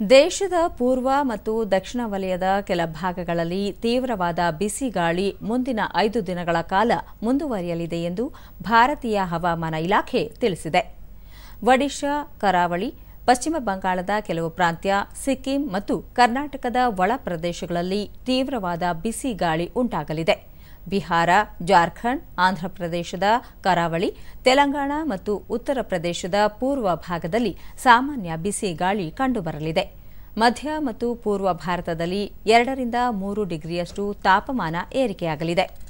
ದೇಶದ ಪೂರ್ವ ಮತ್ತು ದಕ್ಷಿಣ ವಲಯದ ಕೆಲ ಭಾಗಗಳಲ್ಲಿ ತೀವ್ರವಾದ ಬಿಸಿ ಗಾಳಿ ಮುಂದಿನ ಐದು ದಿನಗಳ ಕಾಲ ಮುಂದುವರಿಯಲಿದೆ ಎಂದು ಭಾರತೀಯ ಹವಾಮಾನ ಇಲಾಖೆ ತಿಳಿಸಿದೆ. ಒಡಿಶಾ, ಕರಾವಳಿ, ಪಶ್ಚಿಮ ಬಂಗಾಳದ ಕೆಲವು ಪ್ರಾಂತ್ಯ, ಸಿಕ್ಕಿಂ ಮತ್ತು ಕರ್ನಾಟಕದ ಒಳ ಪ್ರದೇಶಗಳಲ್ಲಿ ತೀವ್ರವಾದ ಬಿಸಿ ಗಾಳಿ ಉಂಟಾಗಲಿದೆ. ಬಿಹಾರ, ಜಾರ್ಖಂಡ್, ಆಂಧ್ರಪ್ರದೇಶದ ಕರಾವಳಿ, ತೆಲಂಗಾಣ ಮತ್ತು ಉತ್ತರ ಪ್ರದೇಶದ ಪೂರ್ವ ಭಾಗದಲ್ಲಿ ಸಾಮಾನ್ಯ ಬಿಸಿ ಗಾಳಿ ಕಂಡುಬರಲಿದೆ. ಮಧ್ಯ ಮತ್ತು ಪೂರ್ವ ಭಾರತದಲ್ಲಿ ಎರಡರಿಂದ ಮೂರು ಡಿಗ್ರಿಯಷ್ಟು ತಾಪಮಾನ ಏರಿಕೆಯಾಗಲಿದೆ.